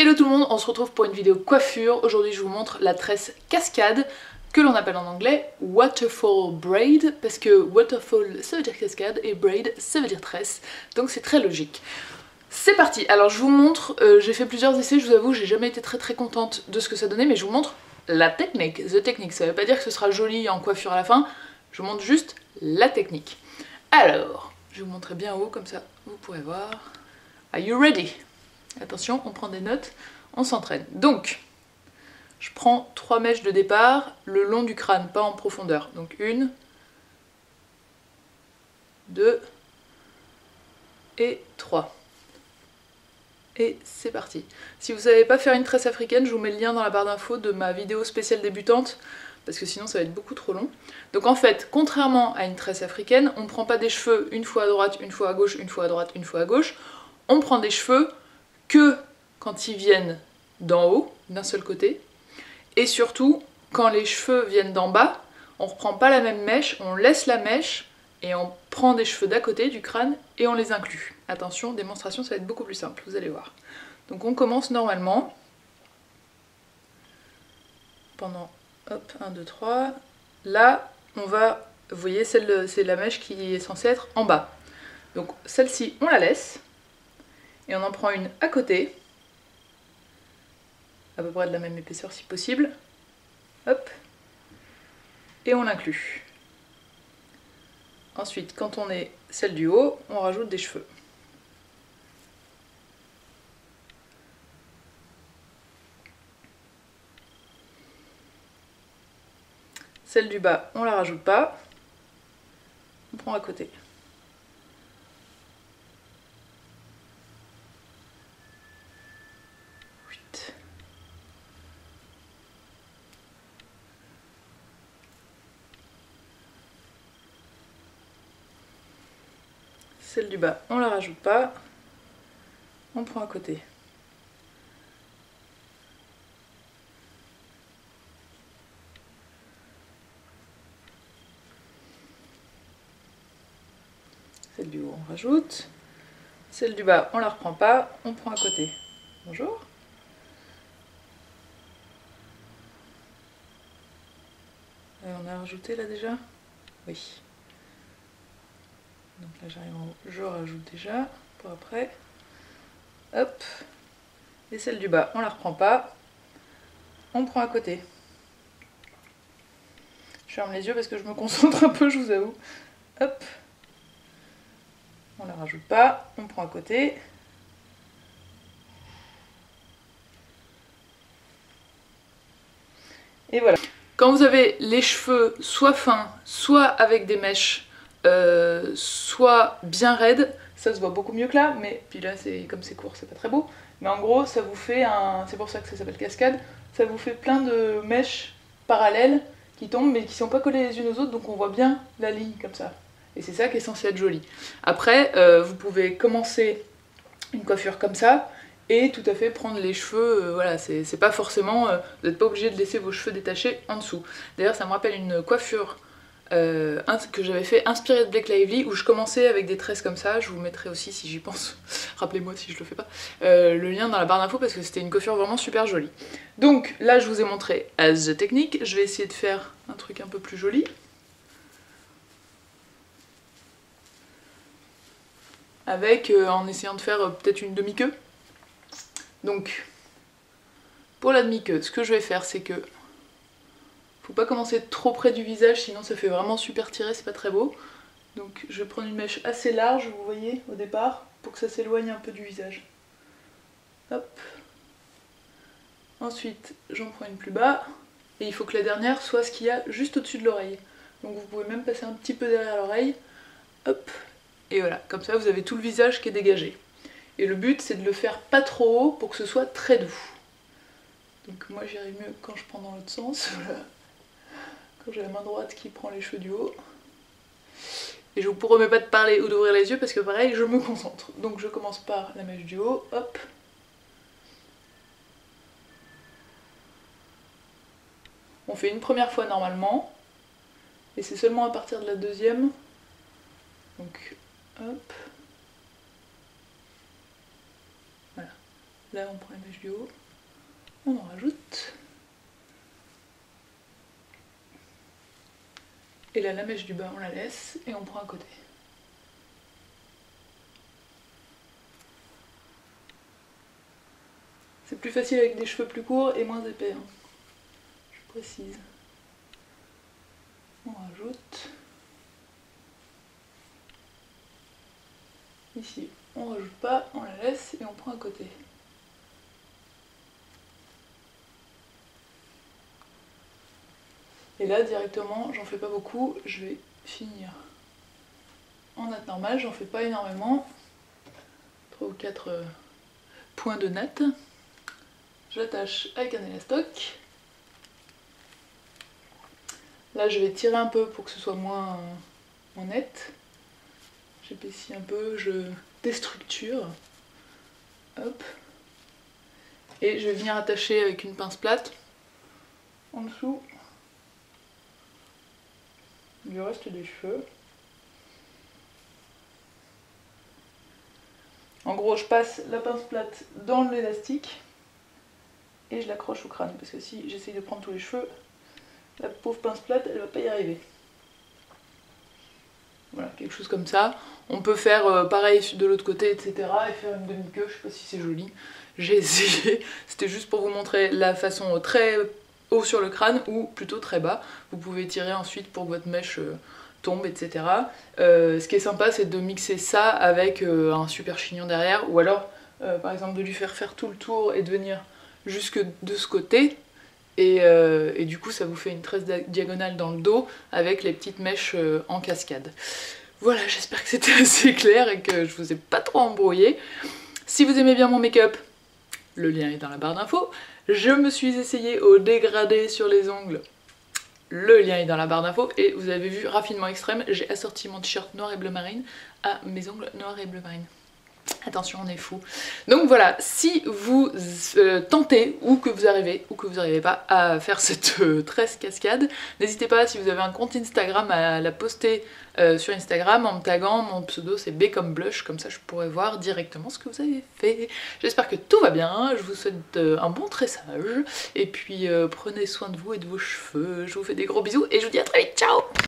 Hello tout le monde, on se retrouve pour une vidéo coiffure. Aujourd'hui je vous montre la tresse cascade que l'on appelle en anglais waterfall braid parce que waterfall ça veut dire cascade et braid ça veut dire tresse donc c'est très logique. C'est parti, alors je vous montre, euh, j'ai fait plusieurs essais, je vous avoue j'ai jamais été très très contente de ce que ça donnait mais je vous montre la technique, the technique, ça veut pas dire que ce sera joli en coiffure à la fin, je vous montre juste la technique. Alors, je vais vous montrer bien haut comme ça vous pourrez voir. Are you ready? Attention, on prend des notes, on s'entraîne. Donc, je prends trois mèches de départ le long du crâne, pas en profondeur. Donc une, deux et trois. Et c'est parti. Si vous savez pas faire une tresse africaine, je vous mets le lien dans la barre d'infos de ma vidéo spéciale débutante, parce que sinon ça va être beaucoup trop long. Donc en fait, contrairement à une tresse africaine, on ne prend pas des cheveux une fois à droite, une fois à gauche, une fois à droite, une fois à gauche. On prend des cheveux que quand ils viennent d'en haut, d'un seul côté, et surtout quand les cheveux viennent d'en bas, on reprend pas la même mèche, on laisse la mèche et on prend des cheveux d'à côté du crâne et on les inclut. Attention, démonstration, ça va être beaucoup plus simple, vous allez voir. Donc on commence normalement pendant hop 1 2 3 là on va vous voyez c'est la mèche qui est censée être en bas donc celle-ci on la laisse et on en prend une à côté, à peu près de la même épaisseur si possible, hop, et on l'inclut. Ensuite, quand on est celle du haut, on rajoute des cheveux. Celle du bas, on la rajoute pas, on prend à côté. Celle du bas, on la rajoute pas. On prend à côté. Celle du haut, on rajoute. Celle du bas, on la reprend pas, on prend à côté. Bonjour. Euh, on a rajouté là déjà? Oui. Donc là j'arrive en haut, je rajoute déjà pour après. Hop. Et celle du bas, on la reprend pas. On prend à côté. Je ferme les yeux parce que je me concentre un peu, je vous avoue. Hop. On la rajoute pas, on prend à côté. Et voilà. Quand vous avez les cheveux soit fins, soit avec des mèches euh, soit bien raide, ça se voit beaucoup mieux que là, mais puis là c'est comme c'est court c'est pas très beau, mais en gros ça vous fait un, c'est pour ça que ça s'appelle cascade, ça vous fait plein de mèches parallèles qui tombent mais qui sont pas collées les unes aux autres donc on voit bien la ligne comme ça. Et c'est ça qui est censé être joli. Après euh, vous pouvez commencer une coiffure comme ça et tout à fait prendre les cheveux, euh, voilà, c'est pas forcément, vous n'êtes pas obligé de laisser vos cheveux détachés en dessous. D'ailleurs ça me rappelle une coiffure euh, que j'avais fait inspiré de Blake Lively où je commençais avec des tresses comme ça, je vous mettrai aussi si j'y pense, rappelez-moi si je le fais pas, euh, le lien dans la barre d'infos parce que c'était une coiffure vraiment super jolie. Donc là je vous ai montré as the technique, je vais essayer de faire un truc un peu plus joli. Avec, euh, en essayant de faire peut-être une demi-queue. Donc, pour la demi-queue, ce que je vais faire c'est que faut pas commencer trop près du visage, sinon ça fait vraiment super tiré, c'est pas très beau. Donc je vais prendre une mèche assez large, vous voyez, au départ, pour que ça s'éloigne un peu du visage. Hop. Ensuite, j'en prends une plus bas. Et il faut que la dernière soit ce qu'il y a juste au-dessus de l'oreille. Donc vous pouvez même passer un petit peu derrière l'oreille. Hop. Et voilà, comme ça vous avez tout le visage qui est dégagé. Et le but c'est de le faire pas trop haut pour que ce soit très doux. Donc moi j'irai mieux quand je prends dans l'autre sens. j'ai la main droite qui prend les cheveux du haut. Et je vous promets pas de parler ou d'ouvrir les yeux parce que pareil, je me concentre. Donc je commence par la mèche du haut, hop. On fait une première fois normalement. Et c'est seulement à partir de la deuxième. Donc, hop. Voilà. Là on prend la mèche du haut, on en rajoute. Et la mèche du bas on la laisse et on prend à côté. C'est plus facile avec des cheveux plus courts et moins épais. Hein. Je précise. On rajoute. Ici, on rajoute pas, on la laisse et on prend à côté. Et là, directement, j'en fais pas beaucoup, je vais finir en natte normale, j'en fais pas énormément. 3 ou 4 euh, points de natte. J'attache avec un élastoc. Là, je vais tirer un peu pour que ce soit moins, moins net. J'épaissis un peu, je déstructure. Hop. Et je vais venir attacher avec une pince plate en dessous du reste des cheveux. En gros, je passe la pince plate dans l'élastique et je l'accroche au crâne parce que si j'essaye de prendre tous les cheveux, la pauvre pince plate, elle va pas y arriver. Voilà, quelque chose comme ça. On peut faire euh, pareil de l'autre côté, etc. et faire une demi-queue, je sais pas si c'est joli. J'ai essayé, c'était juste pour vous montrer la façon très haut sur le crâne ou plutôt très bas. Vous pouvez tirer ensuite pour que votre mèche euh, tombe, etc. Euh, ce qui est sympa, c'est de mixer ça avec un super chignon derrière, ou alors, par exemple, de lui faire faire tout le tour et de venir jusque de ce côté, euh, et, du coup ça vous fait une tresse diagonale dans le dos avec les petites mèches euh, en cascade. Voilà, j'espère que c'était assez clair et que je vous ai pas trop embrouillé. Si vous aimez bien mon make-up, le lien est dans la barre d'infos. Je me suis essayée au dégradé sur les ongles. Le lien est dans la barre d'infos et vous avez vu raffinement extrême, j'ai assorti mon t-shirt noir et bleu marine à mes ongles noirs et bleu marine. Attention, on est fou. Donc voilà, si vous euh, tentez ou que vous arrivez ou que vous n'arrivez pas à faire cette euh, tresse cascade, n'hésitez pas si vous avez un compte Instagram à la poster euh, sur Instagram en me taguant. Mon pseudo c'est B comme blush, comme ça je pourrais voir directement ce que vous avez fait. J'espère que tout va bien, je vous souhaite un bon tressage et puis prenez soin de vous et de vos cheveux. Je vous fais des gros bisous et je vous dis à très vite, ciao